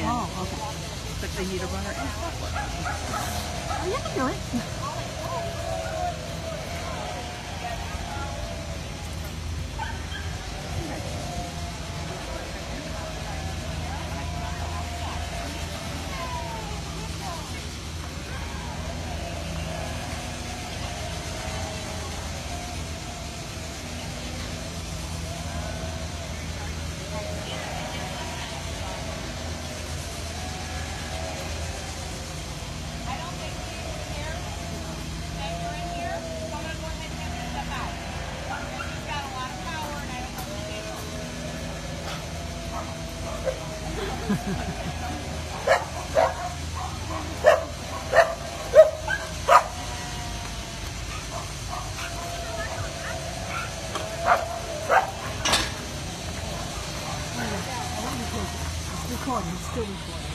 and Oh, okay. but they need a runner and. Oh, you can do it. It's recording. It's still recording.